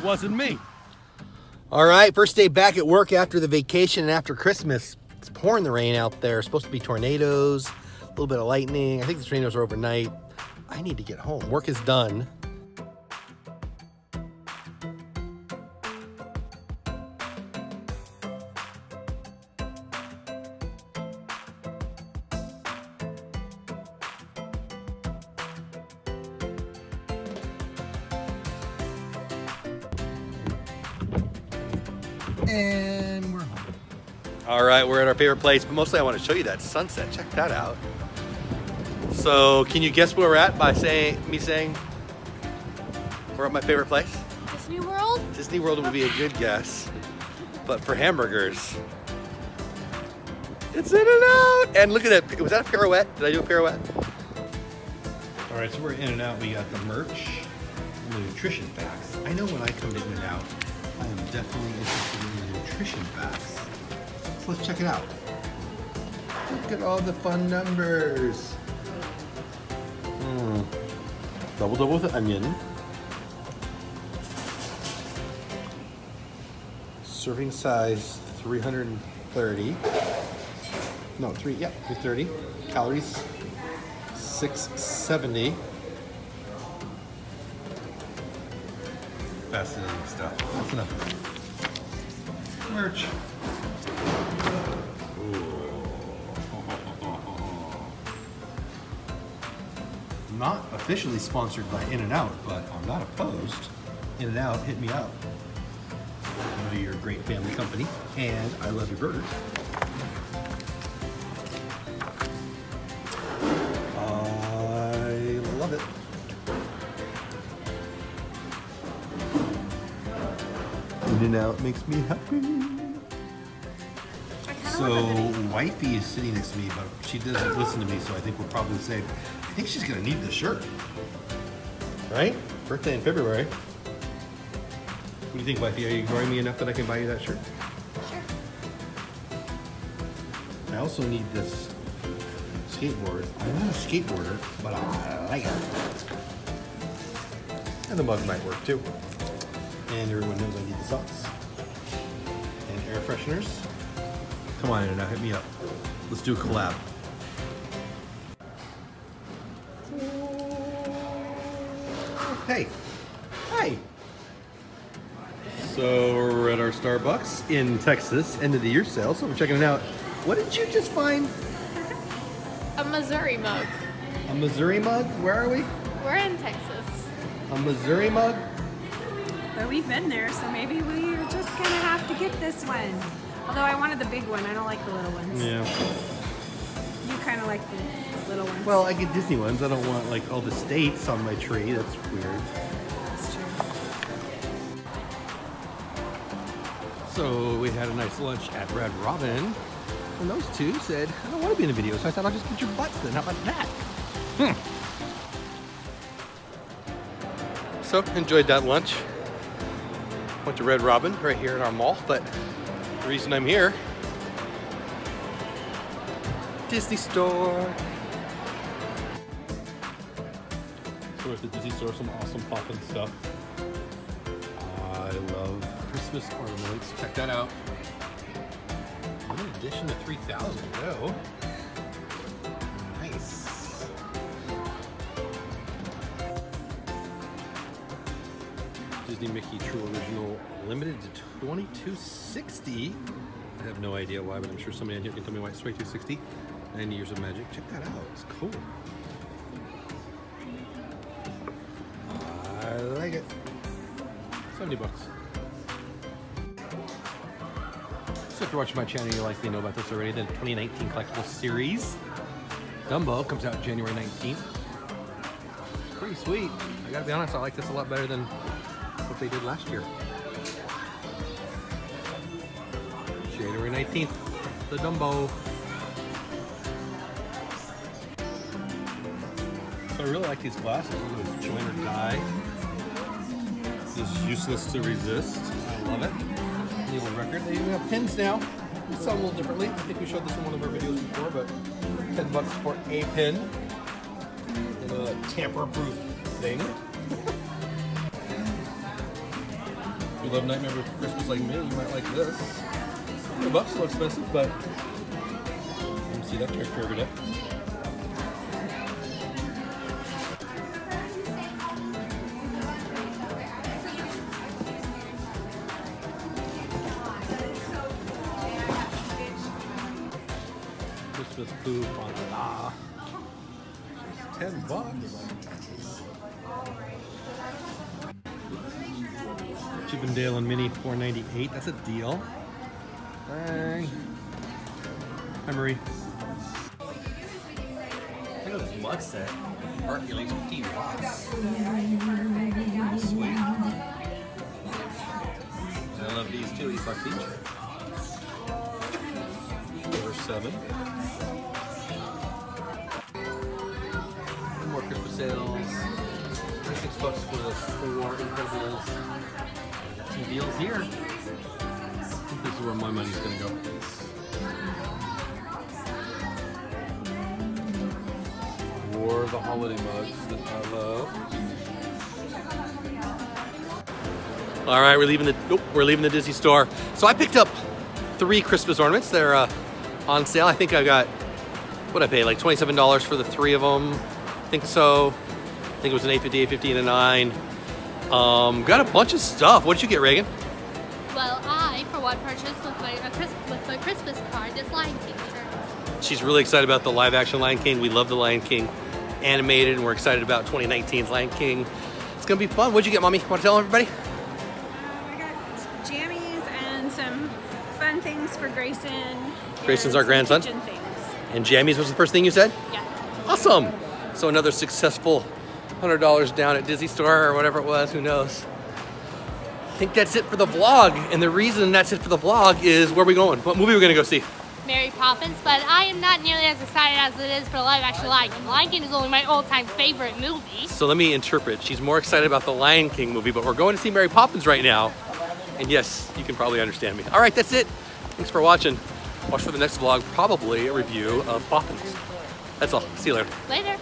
It wasn't me. All right, first day back at work after the vacation and after Christmas. It's pouring the rain out there. Supposed to be tornadoes, a little bit of lightning. I think the tornadoes are overnight. I need to get home. Work is done. And we're home. All right, we're at our favorite place, but mostly I want to show you that sunset. Check that out. So, can you guess where we're at by saying me saying we're at my favorite place? Disney World? Disney World would be a good guess, but for hamburgers, it's In-N-Out. And look at that. Was that a pirouette? Did I do a pirouette? All right, so we're in and out. We got the merch the nutrition facts. I know when I come to In-N-Out, I am definitely interested in the nutrition facts. So let's check it out. Look at all the fun numbers. Mm. Double double with the onion. Serving size 330. No, three, yeah, 330. Calories 670. Fascinating stuff. That's enough. Merch. Not officially sponsored by In-N-Out, but I'm not opposed. In-N-Out, hit me up. I know you're a great family company, and I love your burgers. In-N-Out makes me happy. So wifey is sitting next to me, but she doesn't listen to me, so I think we'll probably say, I think she's gonna need this shirt. Right? Birthday in February. What do you think, wifey? Are you growing me enough that I can buy you that shirt? Sure. I also need this skateboard. I'm not a skateboarder, but I like it. And the mug might work too. And everyone knows I need the socks. And air fresheners. Come on, now hit me up. Let's do a collab. Hey. Hey. So we're at our Starbucks in Texas, end of the year sale. So we're checking it out. What did you just find? A Missouri mug. A Missouri mug? Where are we? We're in Texas. A Missouri mug? But we've been there, so maybe we're just gonna have to get this one. Although I wanted the big one, I don't like the little ones. Yeah. You kind of like the little ones. Well, I get Disney ones. I don't want like all the states on my tree. That's weird. That's true. So we had a nice lunch at Red Robin. And those two said, I don't want to be in the video, so I thought I'll just get your butts then. How about that? Hmm. So enjoyed that lunch. Went to Red Robin right here in our mall, but the reason I'm here, Disney store. So we're at the Disney store, some awesome poppin' stuff. I love Christmas ornaments. Check that out. In addition to 3,000, though. Disney Mickey True Original limited to 2260. I have no idea why, but I'm sure somebody on here can tell me why it's 2260. 90 years of magic. Check that out. It's cool. I like it. 70 bucks. So if you're watching my channel, you likely know about this already. The 2019 collectible series. Dumbo comes out January 19th. It's pretty sweet. I gotta be honest, I like this a lot better than what they did last year. January 19th, the Dumbo. So I really like these glasses. Look at this join or die. This is useless to resist. I love it. Needle record. They even have pins now. We sell a little differently. I think we showed this in one of our videos before, but 10 bucks for a pin. In a tamper-proof thing. You love Nightmare Before Christmas like me, you might like this. The bucks a little expensive, but let me see that character every day. Christmas Pooh Fanta. Just ten bucks. Chip and Mini 498. That's a deal. Bang. Marie. Look at this mug set. Hercules 15 bucks. Sweet. I love these too. These are feature. Number seven. More Christmas sales. 26 bucks for the four Incredibles. Deals here. This is where my money's gonna go. War the holiday mugs that I love. All right, we're leaving the nope, we're leaving the Disney store. So I picked up three Christmas ornaments. They're uh, on sale. I think I got what I paid like twenty-seven dollars for the three of them. I think so. I think it was an 850, 850, and a nine. Um, got a bunch of stuff. What did you get, Reagan? Well, I, for one, purchased with my, uh, Chris, with my Christmas card this Lion King shirt. She's really excited about the live action Lion King. We love the Lion King animated, and we're excited about 2019's Lion King. It's gonna be fun. What'd you get, mommy? Want to tell everybody? Um, I got jammies and some fun things for Grayson. Grayson's our grandson? And jammies was the first thing you said? Yeah. Awesome. So another successful hundred dollars down at Disney Store or whatever it was. Who knows? I think that's it for the vlog. And the reason that's it for the vlog is where are we going? What movie we gonna go see? Mary Poppins, but I am not nearly as excited as it is for the live action Lion King. Lion King is only my all-time favorite movie. So let me interpret. She's more excited about the Lion King movie, but we're going to see Mary Poppins right now. And yes, you can probably understand me. All right, that's it. Thanks for watching. Watch for the next vlog, probably a review of Poppins. That's all. See you later. Later.